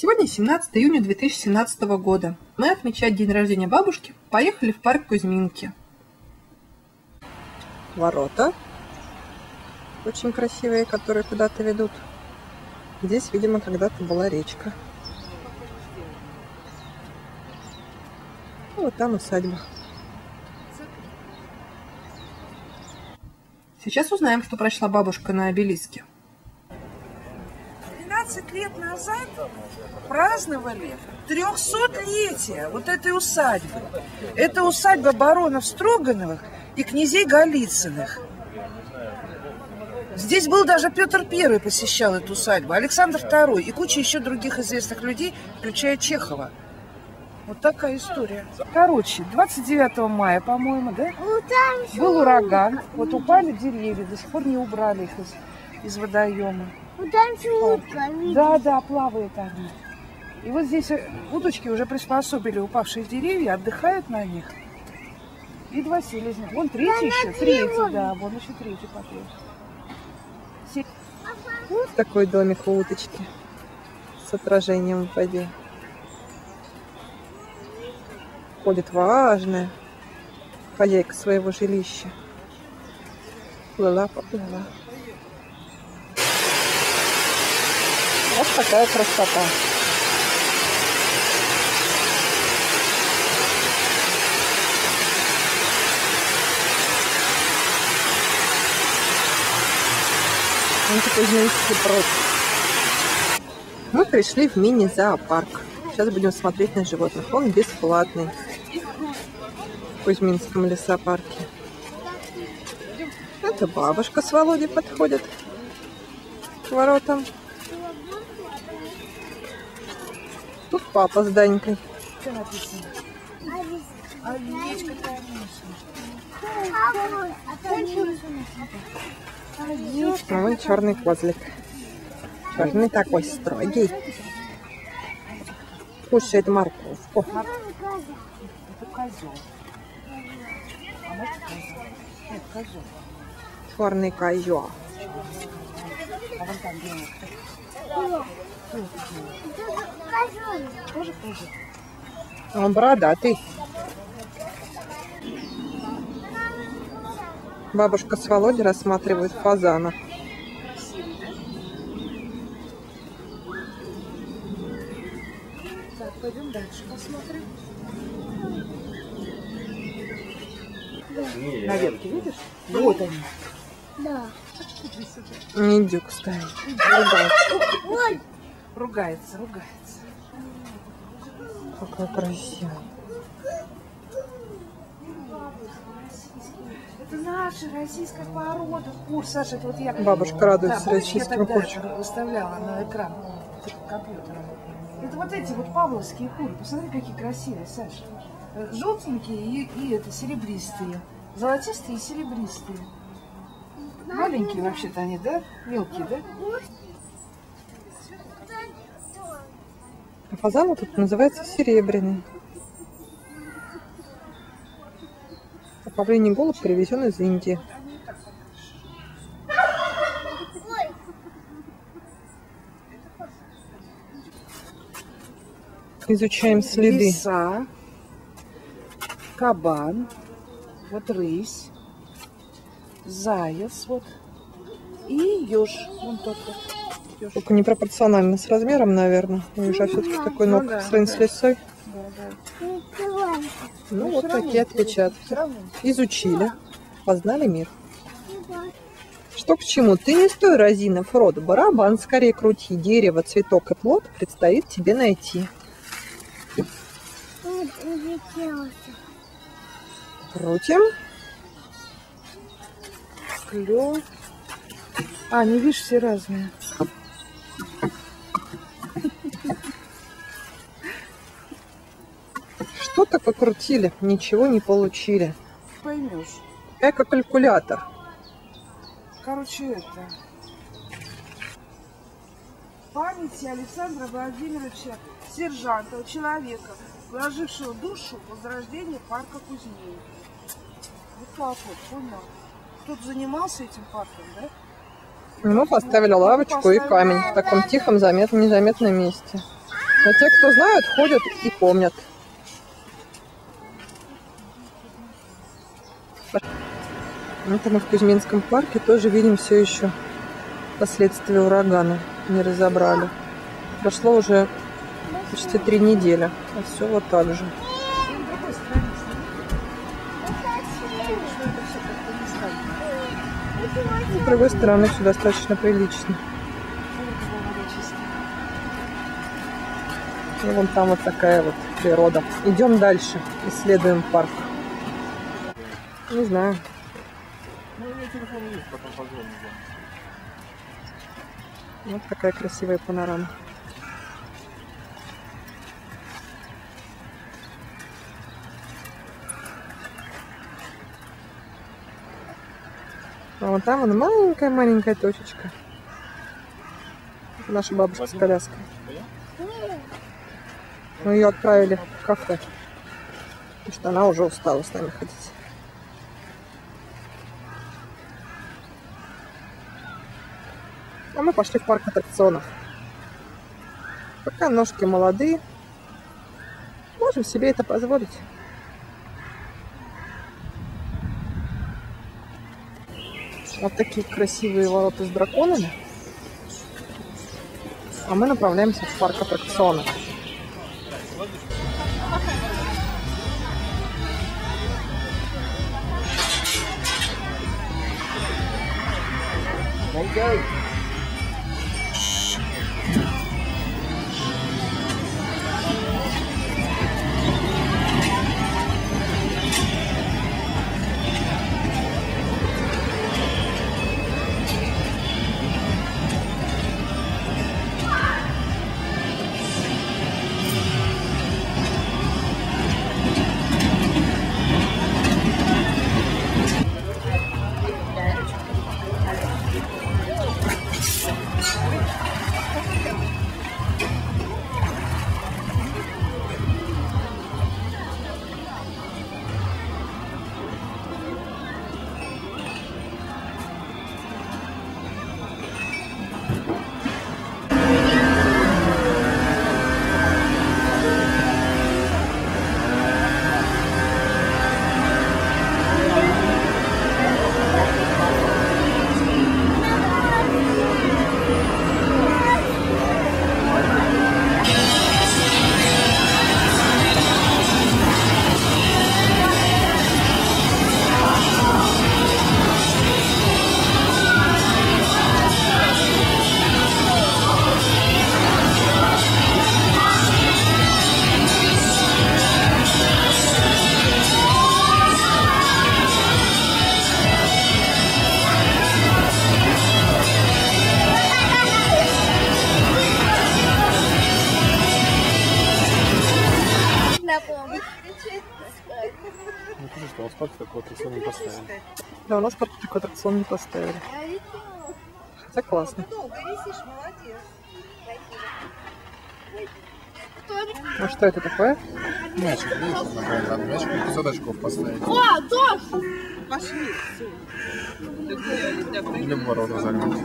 Сегодня 17 июня 2017 года. Мы отмечать день рождения бабушки поехали в парк Кузьминки. Ворота очень красивые, которые куда-то ведут. Здесь, видимо, когда-то была речка. Вот там усадьба. Сейчас узнаем, что прочла бабушка на обелиске. 12 лет назад праздновали 300-летие вот этой усадьбы. Это усадьба баронов Строгановых и князей Голицыных. Здесь был даже Петр Первый посещал эту усадьбу, Александр Второй и куча еще других известных людей, включая Чехова. Вот такая история. Короче, 29 мая, по-моему, да? Был ураган. Вот упали деревья, до сих пор не убрали их из, из водоема. Там же утка, видишь? Да, да, плавает они. И вот здесь э, уточки уже приспособили упавшие деревья, отдыхают на них. И два селезня. Вон третий еще, третий, да, вон еще третий поплыл. Вот такой домик у уточки с отражением в воде. Ходит важная хозяйка своего жилища. Плыла, поплыла. Вот такая красота. Он такой, знаете, пруд. Мы пришли в мини-зоопарк. Сейчас будем смотреть на животных. Он бесплатный. В Кузьминском лесопарке. Это бабушка с Володей подходит к воротам. Тут папа с Данькой. Что написано? Овечка, конечно. Там вон черный козлик. Черный такой строгий. Кушает морковку. Это козел. А может козел? Нет, козел. Черный козел. А вон там белый. Тоже козел. Он бородатый. Бабушка с Володей рассматривают фазана. Так, пойдем дальше посмотрим. На ветке, видишь? Вот они. Да. Индюк стоит. Ой, Ругается, ругается. Какой красивый. Это наша российская порода. Кур, Саша, это вот я... Бабушка радуется да, курочкам. это выставляла на экран компьютера. Это вот эти вот павловские куры. Посмотри, какие красивые, Саша. Э, Желтенькие и, и это, серебристые. Золотистые и серебристые. Маленькие вообще-то они, да? Мелкие, да? А фазан тут называется серебряный. Павлиний голубь привезен из Индии. Изучаем следы. Лиса, кабан, вот рысь, заяц вот и еж. Вон тот вот. Ёж. Только непропорционально с размером, наверное. У ежа все-таки такой ног Ну да, сын ну с лисой. Да, да. не открывай. Ну, вот равно, такие отпечатки. Изучили. Познали мир. Что к чему? Ты не стой, Розинов, рот, барабан скорее крути. Дерево, цветок и плод предстоит тебе найти. Крутим. Клёв. А, не видишь, все разные. Что-то покрутили, ничего не получили. Поймешь. Эко-калькулятор. Короче, это... Памяти Александра Владимировича Сержанта, человека, вложившего душу в возрождение парка Кузьмин. Вот так вот, понял? Кто-то занимался этим парком, да? Мы поставили лавочку и камень в таком тихом, заметном, незаметном месте. Но те, кто знают, ходят и помнят. Это мы в Кузьминском парке тоже видим все еще последствия урагана. Не разобрали. Прошло уже почти три недели, а все вот так же. С другой стороны, все достаточно прилично. И вон там вот такая вот природа. Идем дальше, исследуем парк. Не знаю. Вот такая красивая панорама. А вон там вон маленькая-маленькая точечка. Это наша бабушка с коляской. Мы ее отправили в кафе. Потому что она уже устала с нами ходить. Мы пошли в парк аттракционов. Пока ножки молодые, можем себе это позволить. Вот такие красивые ворота с драконами. А мы направляемся в парк аттракционов. Ну, у вас парк такой аттракцион не поставили. Да, у нас парк такой аттракцион не поставили. Хотя классно. А что это такое? Мячик, видишь, надо мячик и 500 очков поставить. Или в ворота загнать.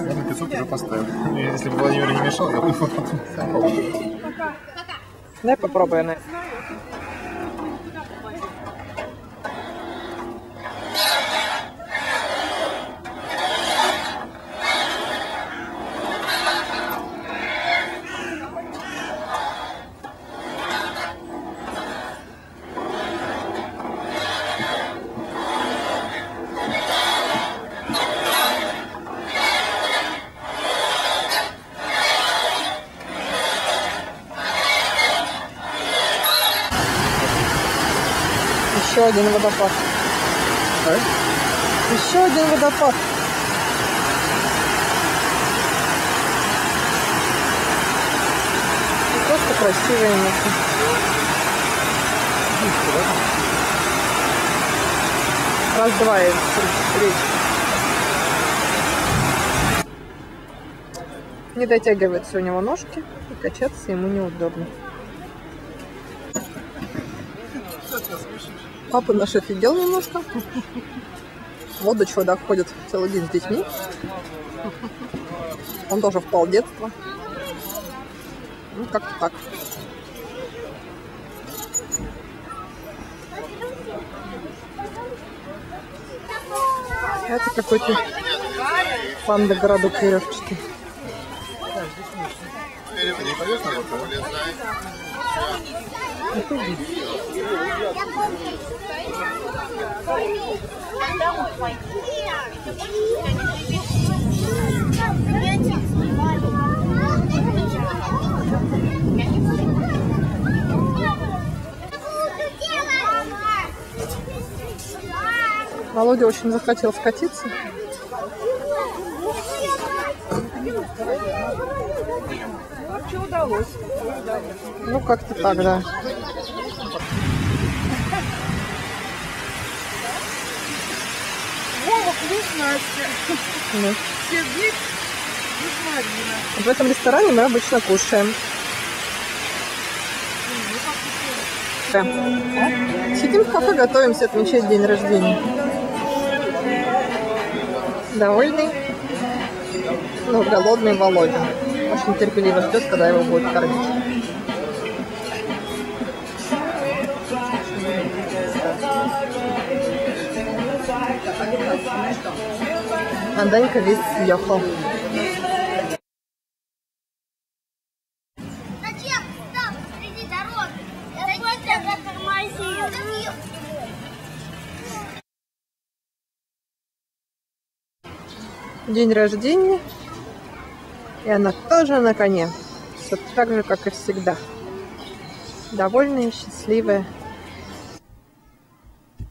Я на 500 уже поставил. Если бы Владимир не мешал, я бы попробовал. Дай попробуй, Анна. Еще один водопад. Еще один водопад. Просто красивое место. Раздваивается речь. Не дотягиваются у него ножки, и качаться ему неудобно. Папа наш офигел немножко. Вот до чего доходит целый день с детьми. Он тоже впал в детство. Ну, как-то так. Это какой-то панда городок. Ты не? Володя очень захотел скатиться. Удалось. Ну, как-то так, да. Плюс Настя. Ну, Сергей Марина. В этом ресторане мы обычно кушаем. Да. Сидим в кафе, готовимся отмечать день рождения. Довольный, но голодный Володя. Очень терпеливо ждет, когда его будут кормить. А Данька весь съехал. Зачем стал среди дороги? Зачем затормозил? День рождения. И она тоже на коне. Все так же, как и всегда. Довольная, счастливая.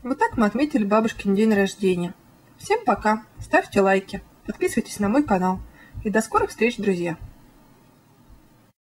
Вот так мы отметили бабушкин день рождения. Всем пока, ставьте лайки, подписывайтесь на мой канал. И до скорых встреч, друзья!